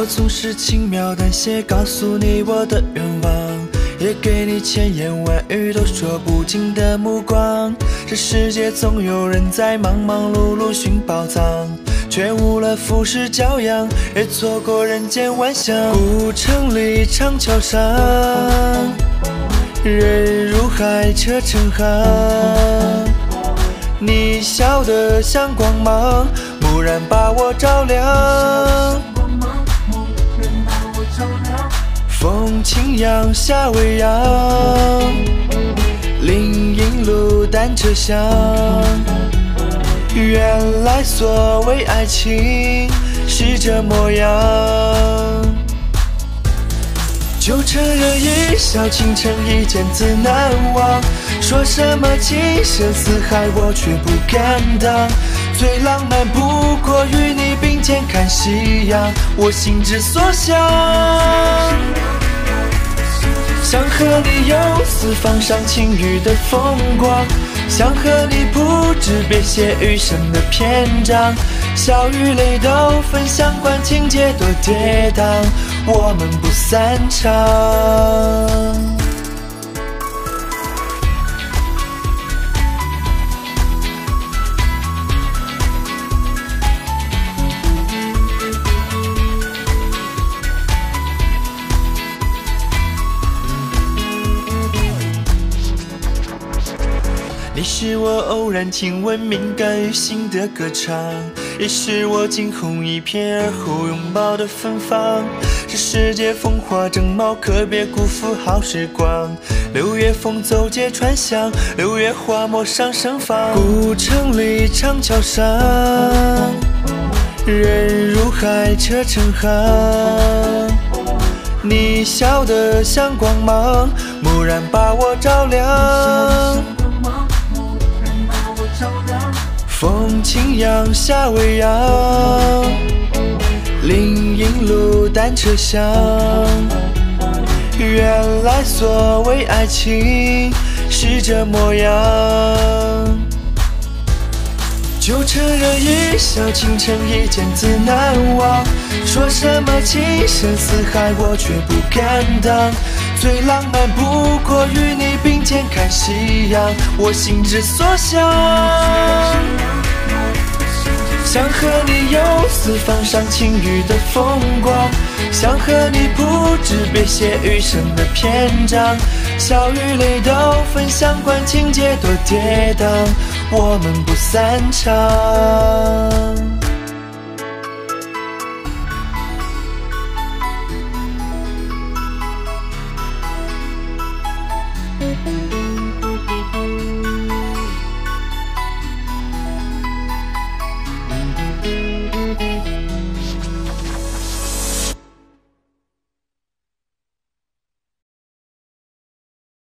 我总是轻描淡写告诉你我的愿望，也给你千言万语都说不尽的目光。这世界总有人在忙忙碌碌寻宝藏，却误了浮世骄阳，也错过人间万象。古城里长桥上，人如海，车成行。你笑得像光芒，蓦然把我照亮。风轻扬，夏未央，林荫路，单车响。原来所谓爱情是这模样。就趁热一笑倾城一见自难忘。说什么情深似海，我却不敢当。最浪漫不过与你并肩看夕阳，我心之所向。想和你游四方赏晴雨的风光，想和你铺纸笔写余生的篇章，笑与泪都分享，管情节多跌宕，我们不散场。你是我偶然听闻敏感于心的歌唱，也是我惊鸿一瞥而后拥抱的芬芳。这世界风华正茂，可别辜负好时光。六月风走街串巷，六月花陌上盛放。古城里长桥上，人如海，车成行。你笑得像光芒，蓦然把我照亮。风轻扬，夏未央，林荫路，单车响。原来所谓爱情是这模样。就承认一笑倾城一见自难忘。说什么情深似海，我却不敢当。最浪漫不过与你并肩看夕阳，我心之所向。想和你游四方赏晴雨的风光，想和你铺纸笔写余生的篇章，笑与泪都分享，管情节多跌宕，我们不散场。